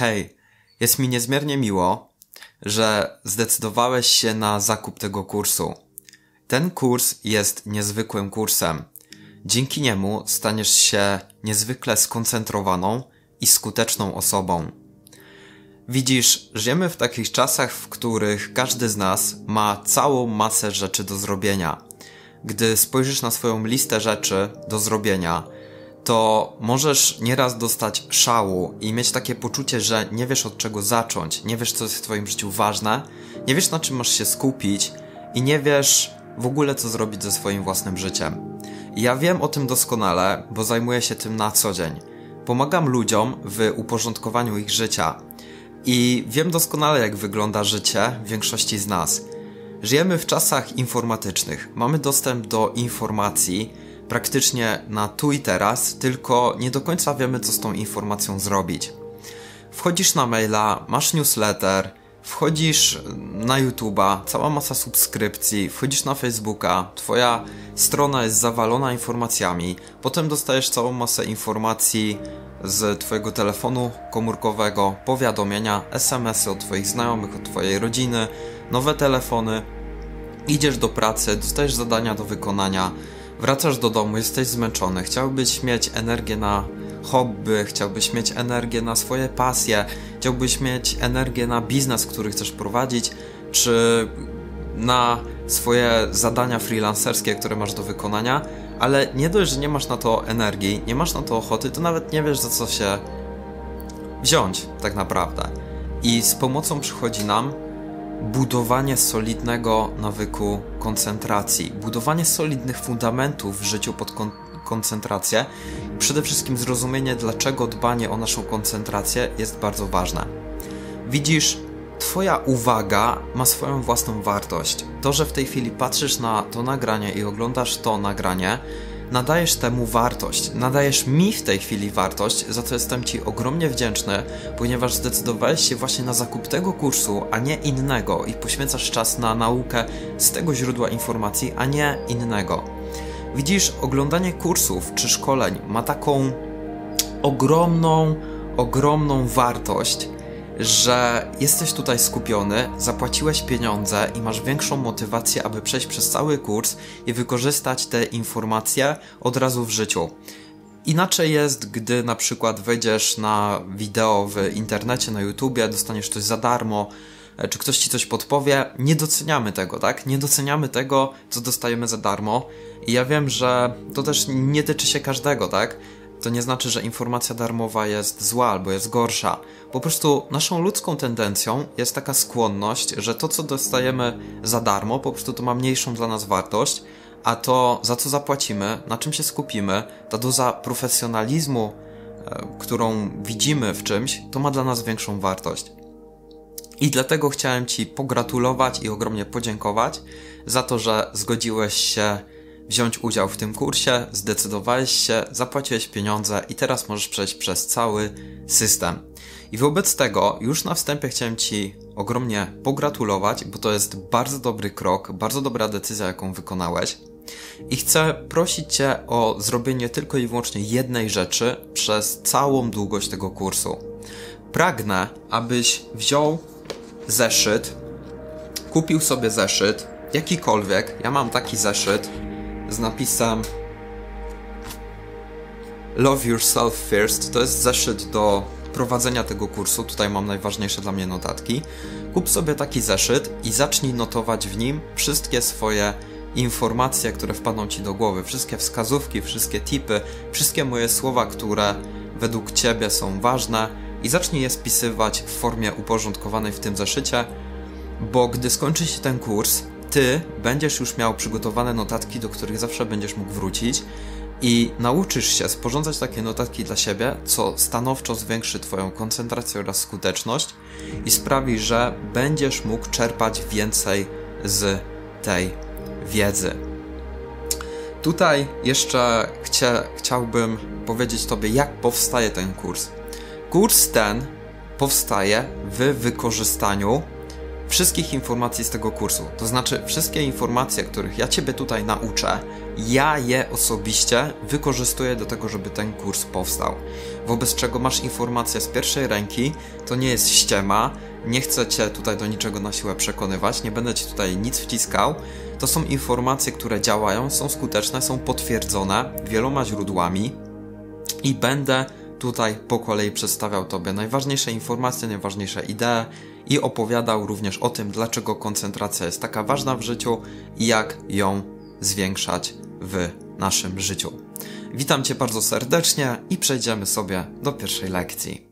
Hej, jest mi niezmiernie miło, że zdecydowałeś się na zakup tego kursu. Ten kurs jest niezwykłym kursem. Dzięki niemu staniesz się niezwykle skoncentrowaną i skuteczną osobą. Widzisz, żyjemy w takich czasach, w których każdy z nas ma całą masę rzeczy do zrobienia. Gdy spojrzysz na swoją listę rzeczy do zrobienia, to możesz nieraz dostać szału i mieć takie poczucie, że nie wiesz od czego zacząć, nie wiesz co jest w Twoim życiu ważne, nie wiesz na czym masz się skupić i nie wiesz w ogóle co zrobić ze swoim własnym życiem. I ja wiem o tym doskonale, bo zajmuję się tym na co dzień. Pomagam ludziom w uporządkowaniu ich życia i wiem doskonale jak wygląda życie większości z nas. Żyjemy w czasach informatycznych, mamy dostęp do informacji, praktycznie na tu i teraz, tylko nie do końca wiemy, co z tą informacją zrobić. Wchodzisz na maila, masz newsletter, wchodzisz na YouTube'a, cała masa subskrypcji, wchodzisz na Facebooka, twoja strona jest zawalona informacjami, potem dostajesz całą masę informacji z twojego telefonu komórkowego, powiadomienia, SMSy od twoich znajomych, od twojej rodziny, nowe telefony, idziesz do pracy, dostajesz zadania do wykonania, wracasz do domu, jesteś zmęczony, chciałbyś mieć energię na hobby, chciałbyś mieć energię na swoje pasje, chciałbyś mieć energię na biznes, który chcesz prowadzić, czy na swoje zadania freelancerskie, które masz do wykonania, ale nie dość, że nie masz na to energii, nie masz na to ochoty, to nawet nie wiesz za co się wziąć tak naprawdę. I z pomocą przychodzi nam budowanie solidnego nawyku koncentracji, budowanie solidnych fundamentów w życiu pod kon koncentrację przede wszystkim zrozumienie, dlaczego dbanie o naszą koncentrację jest bardzo ważne. Widzisz, Twoja uwaga ma swoją własną wartość. To, że w tej chwili patrzysz na to nagranie i oglądasz to nagranie, nadajesz temu wartość, nadajesz mi w tej chwili wartość, za co jestem Ci ogromnie wdzięczny, ponieważ zdecydowałeś się właśnie na zakup tego kursu, a nie innego i poświęcasz czas na naukę z tego źródła informacji, a nie innego. Widzisz, oglądanie kursów czy szkoleń ma taką ogromną, ogromną wartość, że jesteś tutaj skupiony, zapłaciłeś pieniądze i masz większą motywację, aby przejść przez cały kurs i wykorzystać te informacje od razu w życiu. Inaczej jest, gdy na przykład wejdziesz na wideo w internecie, na YouTubie, dostaniesz coś za darmo, e, czy ktoś ci coś podpowie, nie doceniamy tego, tak? Nie doceniamy tego, co dostajemy za darmo. I ja wiem, że to też nie tyczy się każdego, tak? To nie znaczy, że informacja darmowa jest zła albo jest gorsza. Po prostu naszą ludzką tendencją jest taka skłonność, że to, co dostajemy za darmo, po prostu to ma mniejszą dla nas wartość, a to, za co zapłacimy, na czym się skupimy, ta doza profesjonalizmu, e, którą widzimy w czymś, to ma dla nas większą wartość. I dlatego chciałem Ci pogratulować i ogromnie podziękować za to, że zgodziłeś się wziąć udział w tym kursie, zdecydowałeś się, zapłaciłeś pieniądze i teraz możesz przejść przez cały system. I wobec tego już na wstępie chciałem Ci ogromnie pogratulować, bo to jest bardzo dobry krok, bardzo dobra decyzja, jaką wykonałeś. I chcę prosić Cię o zrobienie tylko i wyłącznie jednej rzeczy przez całą długość tego kursu. Pragnę, abyś wziął zeszyt, kupił sobie zeszyt, jakikolwiek. Ja mam taki zeszyt, z napisem Love Yourself First. To jest zeszyt do prowadzenia tego kursu. Tutaj mam najważniejsze dla mnie notatki. Kup sobie taki zeszyt i zacznij notować w nim wszystkie swoje informacje, które wpadną ci do głowy, wszystkie wskazówki, wszystkie tipy, wszystkie moje słowa, które według ciebie są ważne i zacznij je spisywać w formie uporządkowanej w tym zeszycie, bo gdy skończy się ten kurs, ty będziesz już miał przygotowane notatki, do których zawsze będziesz mógł wrócić i nauczysz się sporządzać takie notatki dla siebie, co stanowczo zwiększy Twoją koncentrację oraz skuteczność i sprawi, że będziesz mógł czerpać więcej z tej wiedzy. Tutaj jeszcze chcia, chciałbym powiedzieć Tobie, jak powstaje ten kurs. Kurs ten powstaje w wykorzystaniu wszystkich informacji z tego kursu. To znaczy, wszystkie informacje, których ja Ciebie tutaj nauczę, ja je osobiście wykorzystuję do tego, żeby ten kurs powstał. Wobec czego masz informacje z pierwszej ręki, to nie jest ściema, nie chcę Cię tutaj do niczego na siłę przekonywać, nie będę Ci tutaj nic wciskał. To są informacje, które działają, są skuteczne, są potwierdzone wieloma źródłami i będę tutaj po kolei przedstawiał Tobie najważniejsze informacje, najważniejsze idee i opowiadał również o tym, dlaczego koncentracja jest taka ważna w życiu i jak ją zwiększać w naszym życiu. Witam Cię bardzo serdecznie i przejdziemy sobie do pierwszej lekcji.